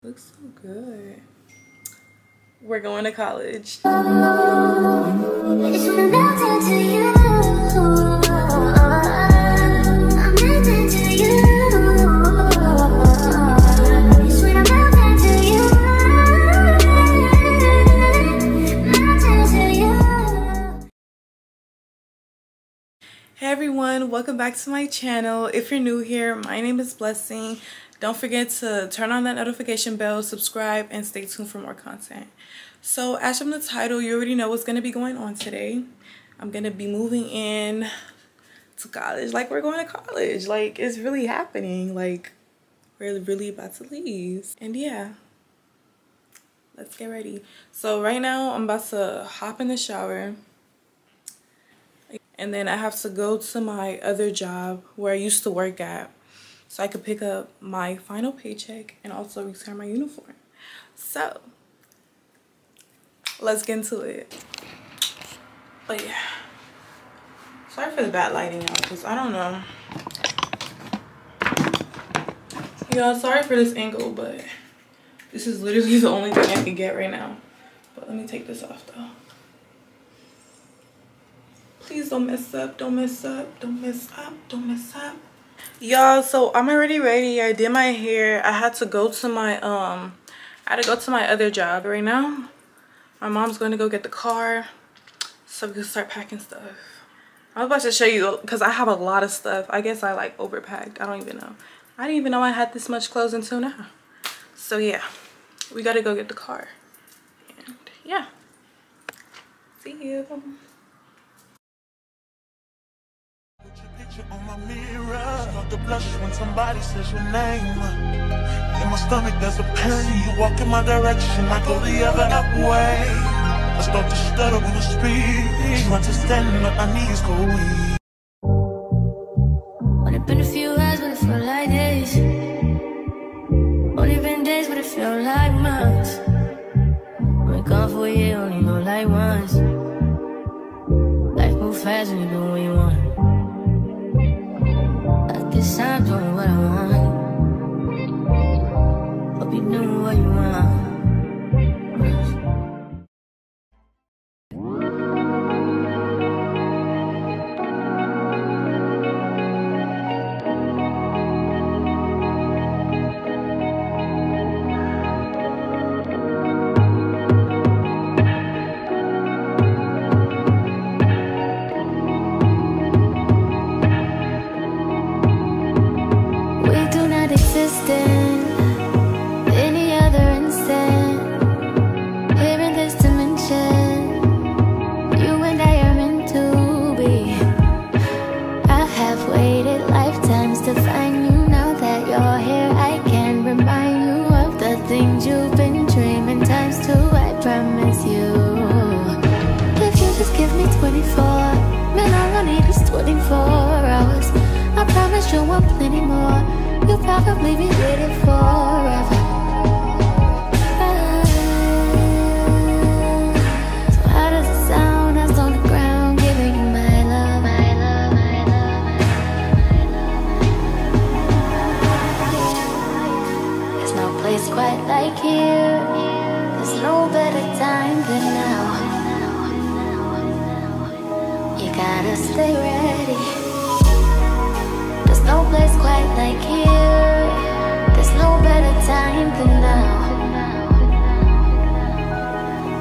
Looks so good. We're going to college. Hey everyone, welcome back to my channel. If you're new here, my name is Blessing. Don't forget to turn on that notification bell, subscribe, and stay tuned for more content. So as from the title, you already know what's going to be going on today. I'm going to be moving in to college. Like we're going to college. Like it's really happening. Like we're really about to leave. And yeah, let's get ready. So right now I'm about to hop in the shower and then I have to go to my other job where I used to work at so I could pick up my final paycheck and also return my uniform. So let's get into it. But yeah, sorry for the bad lighting y'all because I don't know. Y'all, sorry for this angle, but this is literally the only thing I can get right now. But let me take this off though. Please don't mess up. Don't mess up. Don't mess up. Don't mess up. Y'all, so I'm already ready. I did my hair. I had to go to my, um, I had to go to my other job right now. My mom's going to go get the car so we can start packing stuff. I was about to show you because I have a lot of stuff. I guess I like overpacked. I don't even know. I didn't even know I had this much clothes until now. So yeah, we got to go get the car. And yeah, see you. On my mirror. Start to blush when somebody says your name. In my stomach, there's a pain. You walk in my direction, I go the other way. I start to stutter when I speak. Trying to stand up, my knees go weak. Only been a few hours, but it like days. Only been days, but it felt like months. Been gone for a year, only know like once. Life moves fast when you do what you want. I'm doing what I want. Promise you. If you just give me 24, man, all I need is 24 hours. I promise you want plenty more. You'll probably be waiting forever. So how does stay ready. There's no place quite like here. There's no better time than now.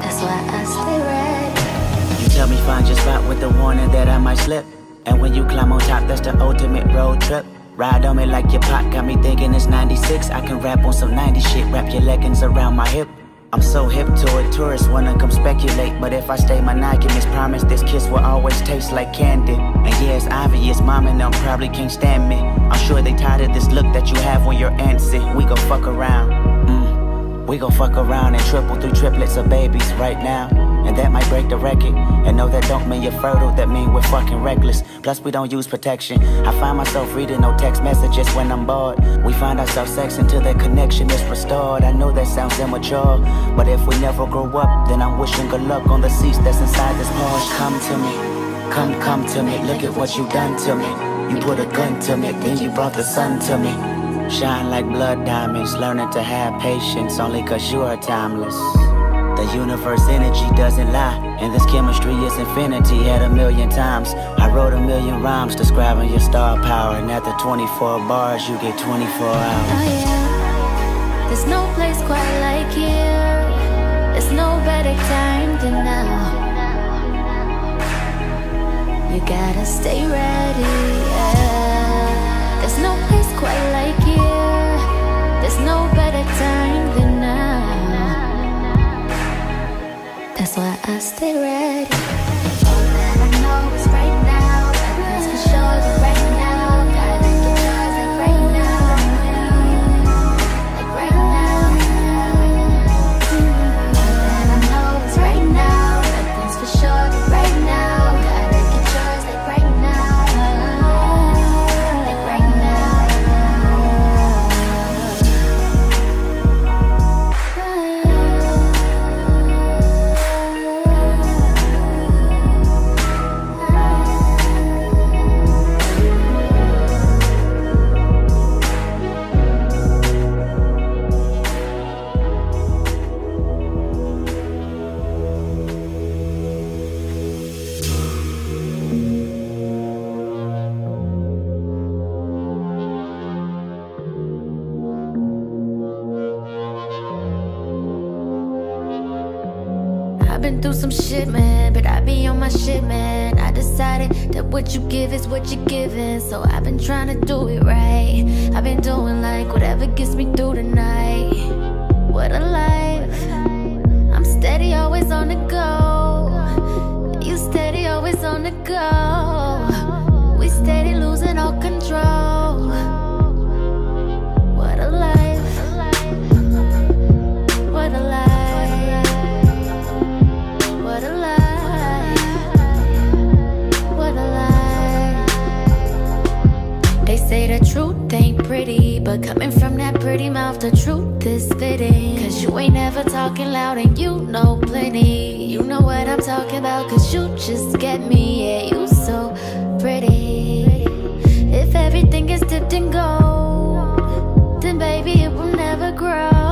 That's why I stay ready. You tell me find your spot with the warning that I might slip. And when you climb on top, that's the ultimate road trip. Ride on me like your pot, got me thinking it's 96. I can rap on some 90 shit, wrap your leggings around my hip. I'm so hip to it, tourists wanna come speculate. But if I stay monogamous, promise this kiss will always taste like candy. And yeah, it's obvious, mom and them probably can't stand me. I'm sure they tired of this look that you have when you're antsy. We gon' fuck around. Mm. We gon' fuck around and triple through triplets of babies right now. And that might break the record. And no, that don't mean you're fertile, that mean we're fucking reckless. Plus, we don't use protection. I find myself reading no text messages when I'm bored. We find ourselves sex until that connection is restored. I know that sounds immature, but if we never grow up, then I'm wishing good luck on the seats that's inside this Porsche. Come to me, come, come to me. Look at what you done to me. You put a gun to me, then you brought the sun to me. Shine like blood diamonds, learning to have patience only cause you are timeless. The universe energy doesn't lie, and this chemistry is infinity at a million times. I wrote a million rhymes describing your star power, and after 24 bars, you get 24 hours. Oh yeah, there's no place quite like here. There's no better time than now. You gotta stay ready. Yeah. There's no place quite like here. There's no why I stay ready. Shit, man. I decided that what you give is what you're giving, so I've been trying to do it right. I've been doing like whatever gets me through the night. What a life. I'm steady, always on the go. You steady, always on the go. But coming from that pretty mouth, the truth is fitting. Cause you ain't never talking loud and you know plenty. You know what I'm talking about, cause you just get me. Yeah, you so pretty. If everything is dipped in gold, then baby, it will never grow.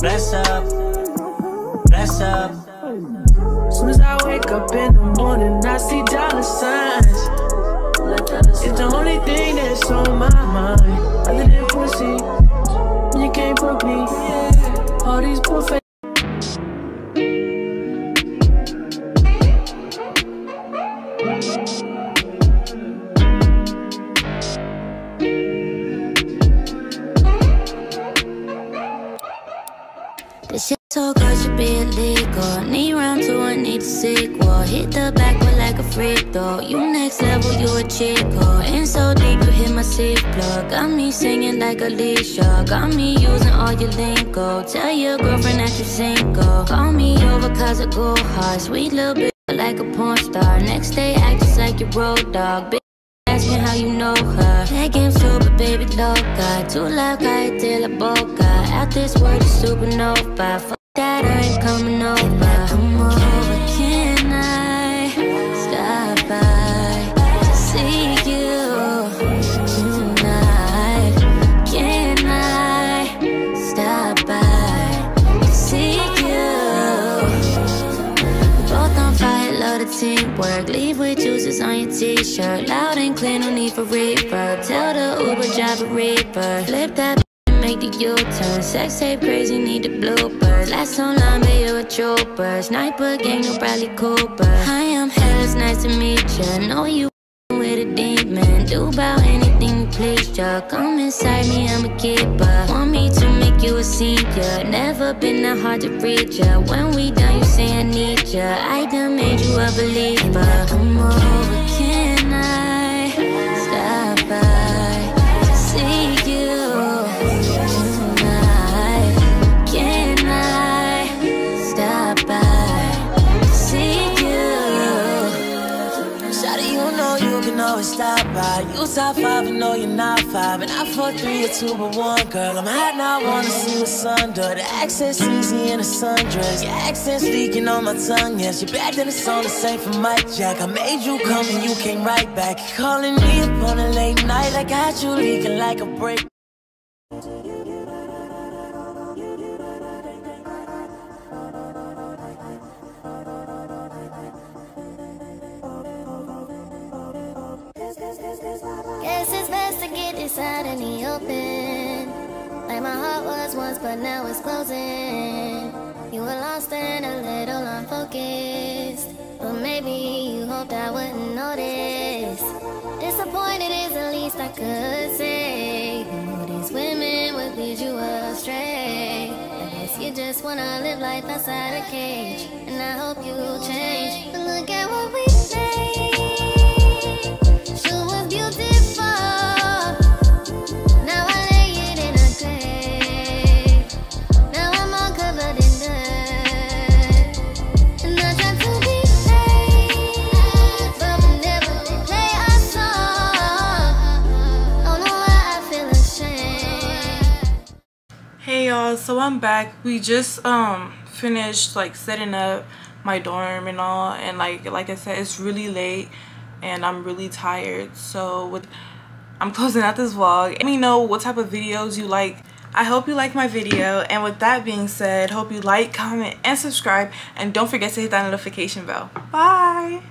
Bless up, bless up. Soon as I wake up in the morning, I see dollar signs. It's the only thing that's on my mind. Other than pussy, you can't put me. All these bullshit. So good should be illegal. Need round two, I need a sequel. Hit the back backwood like a freak though. You next level, you a chico. Oh. In so deep, you hit my seat plug. Got me singing like Alicia. Got me using all your lingo. Tell your girlfriend that you single. Call me over cause I go hard. Sweet little bitch like a porn star. Next day, act just like your road dog. Bitch, Ask me how you know her. That game's stupid, baby, loca. Too loud, cállate la boca. Out this world, is supernova. That, I ain't coming over. Come over, can I stop by to see you tonight? Can I stop by to see you? Both on fire, love the teamwork. Leave with juices on your t-shirt. Loud and clear, no need for reverb. Tell the Uber driver reaper. Flip that make the U-turn. Sex tape crazy, need the bloopers. Last online, but you a trooper. Sniper gang, no Bradley Cooper. Hi, I'm hell, it's nice to meet ya. Know you with a demon. Do about anything you please ya. Come inside me, I'm a keeper. Want me to make you a senior. Never been that hard to reach ya. When we done, you say I need ya. I done made you a believer. Come over, Shawty, you know you can always stop by. You top five, I know you're not five. And I fuck three or two, but one girl. I'm hot now, I wanna see what's under. The accent's easy in a sundress. Your accent's leaking on my tongue, yes. You're bad, then it's on the same for Mike Jack. I made you come and you came right back. Calling me up on a late night. I got you leaking like a break. Guess it's best to get this out in the open. Like my heart was once, but now it's closing. You were lost and a little unfocused. But maybe you hoped I wouldn't notice. Disappointed is the least I could say. Who these women would lead you astray. I guess you just wanna live life outside a cage. And I hope you change. But look at what so I'm back. We just um finished like setting up my dorm and all and like like I said it's really late and I'm really tired. So with I'm closing out this vlog. Let me know what type of videos you like. I hope you like my video and with that being said, hope you like, comment, and subscribe and don't forget to hit that notification bell. Bye!